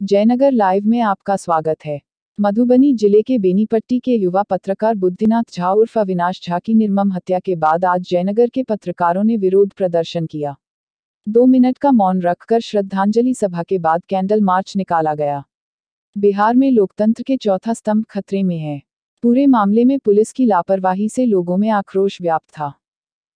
Jaynagar live में आपका स्वागत है। मधुबनी ज़िले के बेनीपट्टी के युवा पत्रकार बुद्धिनाथ झा उर्फ़ अविनाश झा की निर्मम हत्या के बाद आज जयनगर के पत्रकारों ने विरोध प्रदर्शन किया। दो मिनट का मौन रखकर श्रद्धांजलि सभा के बाद कैंडल मार्च निकाला गया। बिहार में लोकतंत्र के चौथा स्तंभ खतरे में है। पूरे मामले में पुलिस की लापरवाही से लोगों में आक्रोश व्याप्त था।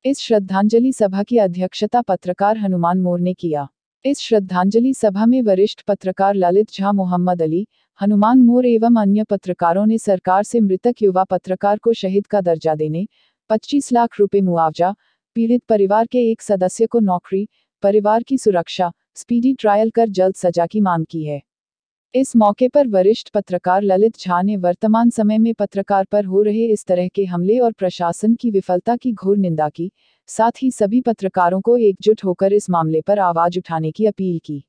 इस श्रद्धांजलि सभा की अध्यक्षता पत्रकार हनुमान मोर ने किया। इस श्रद्धांजलि सभा में वरिष्ठ पत्रकार ललित झा मोहम्मद अली, हनुमान मोर एवं अन्य पत्रकारों ने सरकार से मृतक युवा पत्रकार को शहीद का दर्जा देने 25 लाख रुपए मुआवजा, पीड़ित परिवार के एक सदस्य को नौकरी, परिवार की सुरक्षा, स्पीडी ट्रायल कर जल्द सजा की मांग की है। इस मौके पर वरिष्ठ पत्रकार ललित झा ने वर्तमान समय में पत्रकार पर हो रहे इस तरह के हमले और प्रशासन की विफलता की घोर निंदा की, साथ ही सभी पत्रकारों को एकजुट होकर इस मामले पर आवाज़ उठाने की अपील की।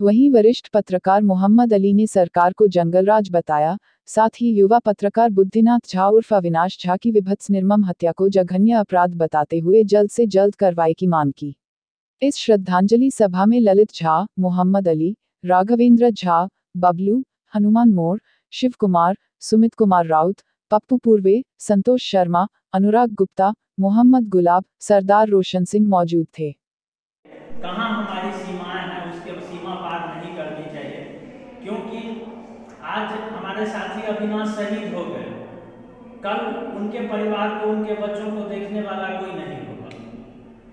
वहीं वरिष्ठ पत्रकार मोहम्मद अली ने सरकार को जंगलराज बताया, साथ ही युवा पत्रकार बुद्धिनाथ झा उर्फ़ अविनाश झा की विभत्स निर्मम हत्या को जघन्य अपराध बताते हुए जल्द से जल्द कार्रवाई की मांग की। इस श्रद्धांजलि सभा में ललित झा, मोहम्मद अली, राघवेंद्र झा बबलू, हनुमान मोर शिव कुमार सुमित कुमार राउत, पप्पू पूर्वे, संतोष शर्मा, अनुराग गुप्ता, मोहम्मद गुलाब, सरदार रोशन सिंह मौजूद थे। कहाँ हमारी सीमाएँ हैं, उसके सीमा पार नहीं करनी चाहिए, क्योंकि आज हमारे साथी अविनाश शहीद हो गए। कल उनके परिवार को, उनके बच्चों को देखने वाला कोई नहीं होगा।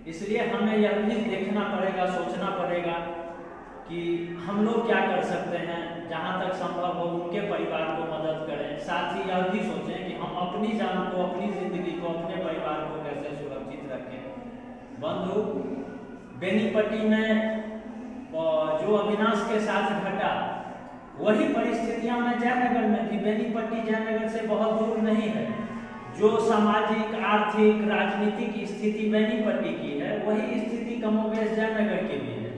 इसलिए हमें यह भी देखना पड़ेगा, सोचना पड़ेगा कि हम लोग क्या कर सकते हैं जहाँ तक संभव हो उनके परिवार को मदद करें। साथ ही यह भी सोचें कि हम अपनी जान को, अपनी ज़िंदगी को, अपने परिवार को कैसे सुरक्षित रखें। बंधु, बेनीपट्टी में जो अविनाश के साथ घटा, वही परिस्थितियाँ में जयनगर में थी। बेनीपट्टी जयनगर से बहुत दूर नहीं है। जो सामाजिक, आर्थिक, राजनीतिक स्थिति बेनीपट्टी की है, वही स्थिति कमोवेश जयनगर की भी है।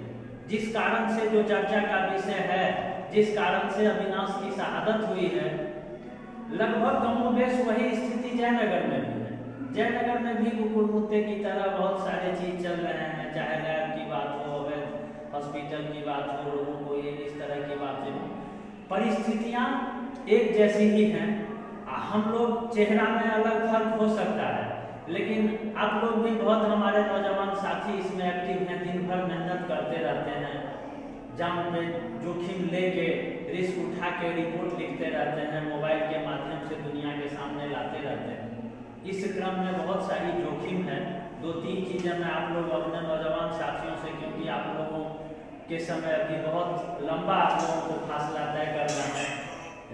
जिस कारण से जो चर्चा का विषय है जिस कारण से अविनाश की शहादत हुई है, लगभग कमोवेश वही स्थिति जयनगर में भी है। जयनगर में भी कुकुर मुद्दे की तरह बहुत सारे चीज़ चल रहे हैं। चाहे लैब की बात हो हॉस्पिटल की बात हो, लोगों को ये इस तरह की बातें हो। परिस्थितियाँ एक जैसी ही हैं। हम लोग चेहरा में अलग फ़र्क हो सकता है, लेकिन आप लोग भी बहुत हमारे नौजवान साथी इसमें एक्टिव हैं। दिन भर मेहनत करते रहते हैं। जान में जोखिम लेके, रिस्क उठा के रिपोर्ट लिखते रहते हैं, मोबाइल के माध्यम से दुनिया के सामने लाते रहते हैं। इस क्रम में बहुत सारी जोखिम है। दो तीन चीज़ें मैं आप लोग, अपने नौजवान साथियों से, क्योंकि आप लोगों के समय अभी बहुत लंबा आप लोगों को फासला तय करना है।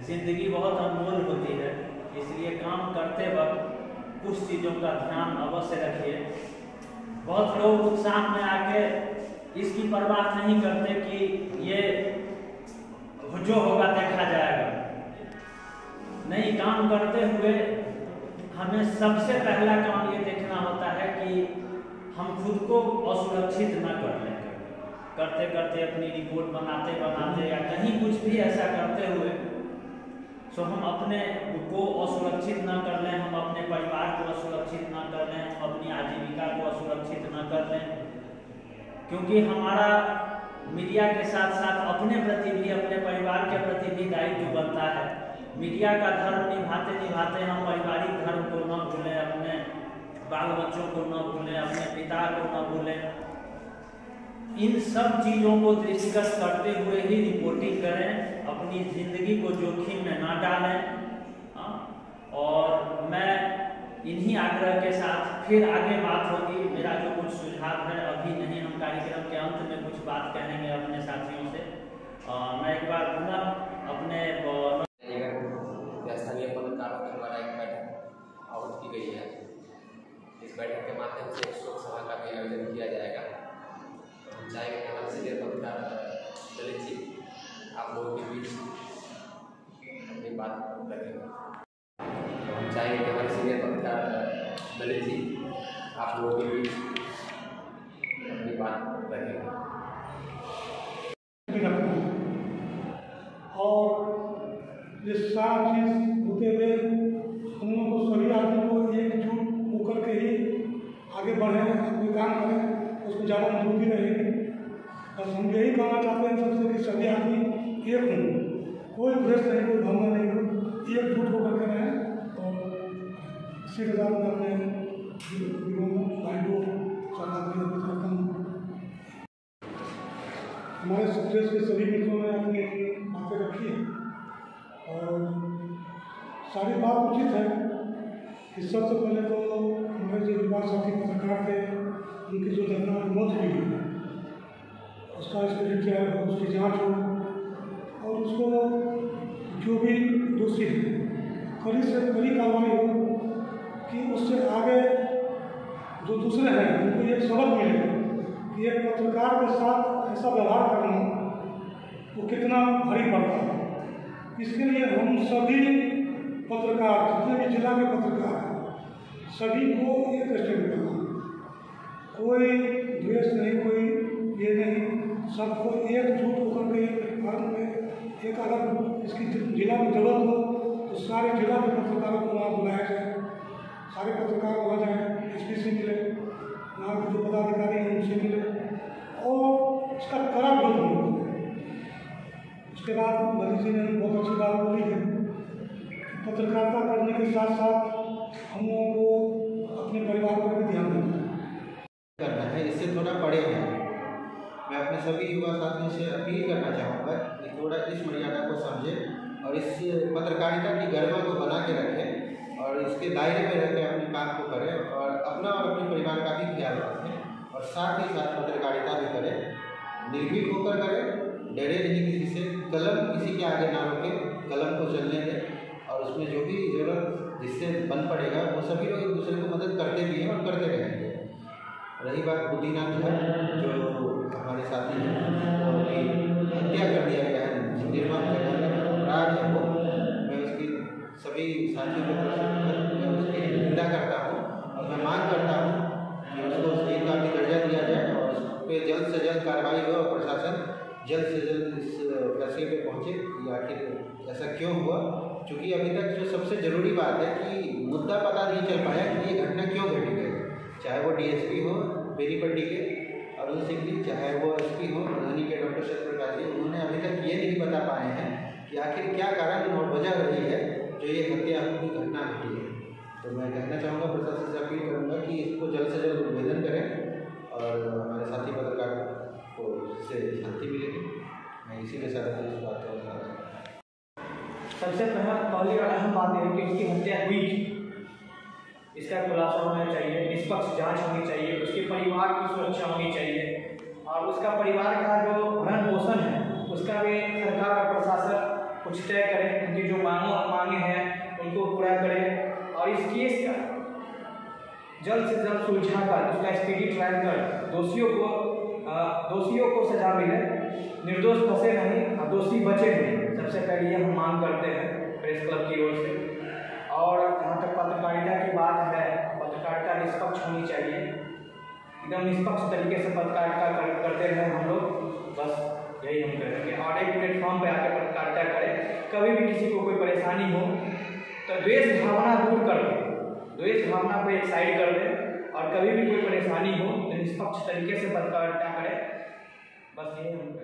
ज़िंदगी बहुत अनमोल होती है, इसलिए काम करते वक्त कुछ चीज़ों का ध्यान अवश्य रखिए। बहुत लोग उत्साह में आके इसकी परवाह नहीं करते कि ये जो होगा देखा जाएगा। नहीं, काम करते हुए हमें सबसे पहला काम ये देखना होता है कि हम खुद को असुरक्षित न कर लें। करते करते अपनी रिपोर्ट बनाते बनाते या कहीं कुछ भी ऐसा करते हुए सो हम अपने को असुरक्षित न कर लें, हम अपने परिवार को असुरक्षित न कर लें, अपनी आजीविका को असुरक्षित न कर लें। क्योंकि हमारा मीडिया के साथ साथ अपने प्रति भी, अपने परिवार के प्रति भी दायित्व बनता है मीडिया का धर्म निभाते निभाते हम पारिवारिक धर्म को न भूलें, अपने बाल बच्चों को न भूलें, अपने पिता को न भूलें इन सब चीज़ों को दृष्टिगत करते हुए ही रिपोर्टिंग करें, अपनी ज़िंदगी को जोखिम में ना डालें हाँ? और मैं इन्हीं आग्रह के साथ फिर आगे बात होगी। मेरा जो कुछ सुझाव है अभी नहीं हम कार्यक्रम के अंत में कुछ बात कहेंगे अपने साथियों से। आ, मैं एक बार पुनः अपने स्थानीय पत्रकारों के द्वारा एक बैठक आहूत की गई है। इस बैठक के माध्यम से शोक सभा का भी आयोजन किया जाएगा। चाहे केवल सीनियर पत्रकार ललित जी आप लोगों के बीच अपनी बात तो हम चाहेंगे कि ललित जी आप लोगों के बीच अपनी बात रखेंगे और ये सारा चीज़ होते हुए हम लोग को सभी आदमी को एकजुट होकर के ही आगे बढ़े कोई काम करें उसको ज़्यादा मजबूती रहेगी बस हम यही कहना चाहते हैं सबसे कि सभी आदमी एक हूँ। कोई द्वेष नहीं, कोई भावना नहीं हो एकजुट होकर के रहें। इसी के साथ मैं भाई को श्रद्धांजलि अर्पित करता हूँ हमारे सुप्रेस के सभी मित्रों ने अपनी बातें रखी है और सारी बात उचित है। कि सबसे पहले तो हमारे जो युवा साथी पत्रकार थे, उनकी जो घटना मौत हुई है, उसका स्पिरिट क्या है, उसकी जाँच हो और उसको जो भी दोषी है, कड़ी से कड़ी कार्रवाई हो कि उससे आगे जो दूसरे हैं, उनको एक सबक मिले कि एक पत्रकार के साथ ऐसा व्यवहार करना वो कितना भारी पड़ता है। इसके लिए हम सभी पत्रकार, जितने भी जिला के पत्रकार हैं, सभी को एक स्टेप करना कोई द्वेष नहीं, कोई ये नहीं, सबको एकजुट होकर के, एक पे एक अगर इसकी जिला में ज़रूरत हो तो सारे जिला के पत्रकारों को वहाँ बुलाया जाए। सारे पत्रकार वहाँ जाएँ एस पी से मिले वहाँ के जो पदाधिकारी हैं उनसे मिले, और इसका कड़ा विरोध उसके बाद मोदी जी ने बहुत अच्छी बात बोली है पत्रकारिता करने के साथ साथ हम लोगों को अपने परिवार पर भी ध्यान देना है। करना है, इससे थोड़ा बड़े हैं। मैं अपने सभी युवा साथियों से अपील करना चाहूँगा कि थोड़ा इस मर्यादा को समझें और इस पत्रकारिता की गरिमा को बना के रखें। इसके दायरे में रहकर के अपने काम को करें और अपना और अपने परिवार का भी ख्याल रखें और साथ ही साथ पत्रकारिता भी करें। निर्भीक होकर करें, डरे नहीं किसी से, कलम किसी के आगे ना रोके, कलम को चलने दें और उसमें जो भी ज़रूरत जिससे बन पड़ेगा, वो सभी लोग एक दूसरे को मदद करते भी हैं और करते रहेंगे। रही बात बुद्धिनाथ है जो हमारे साथी हैं उनकी हत्या कर दिया गया है, निर्माण करने में अपराध है वो। मैं उसकी सभी साथियों की मैं मांग करता हूँ कि उसको भी दर्जा दिया जाए और उस पर जल्द से जल्द कार्रवाई हो और प्रशासन जल्द से जल्द इस फैसले पे पहुँचे कि आखिर ऐसा क्यों हुआ। क्योंकि अभी तक जो सबसे ज़रूरी बात है कि मुद्दा पता नहीं चल पाया कि ये घटना क्यों घटी है। चाहे वो डीएसपी हो बेनीपट्टी के, अरुण सिंह जी, चाहे वो एसपी हो राजधानी के डॉक्टर सत्य प्रकाश जी, उन्होंने अभी तक ये नहीं बता पाए हैं कि आखिर क्या कारण और वजह रही है जो ये हत्या की घटना घटी है। तो मैं कहना चाहूँगा प्रशासन से अपील करूँगा कि इसको जल्द से जल्द उद्भेदन करें और हमारे साथी पत्रकार को इससे शांति मिलेगी। मैं इसी के साथ इस बात को सबसे पहला, पहली और अहम बात यह कि उसकी हत्या हुई इसका खुलासा होना चाहिए, निष्पक्ष जाँच होनी चाहिए, उसके परिवार की सुरक्षा होनी चाहिए। और उसका परिवार का जो भरण पोषण है, उसका भी सरकार और प्रशासन कुछ तय करें। उनकी जो मांगों मांगे हैं, उनको पूरा करें। और इस केस का जल्द से जल्द सुलझा कर उसका स्पीडी ट्रायल कर। दोषियों को दोषियों को सजा मिले। निर्दोष फंसे नहीं और दोषी बचे नहीं। सबसे पहले ये हम मांग करते हैं प्रेस क्लब की ओर से। और जहाँ तक पत्रकारिता की बात है पत्रकारिता निष्पक्ष होनी चाहिए। एकदम निष्पक्ष तरीके से पत्रकारिता कर, करते रहे हम लोग। बस यही हम करेंगे। और एक प्लेटफॉर्म पे आकर पत्रकारिता करें। कभी भी किसी को कोई परेशानी हो तो द्वेष भावना दूर कर दें। द्वेष भावना को एक साइड कर दें और कभी भी कोई परेशानी हो तो निष्पक्ष तरीके से पत्रकारिता करें? बस करें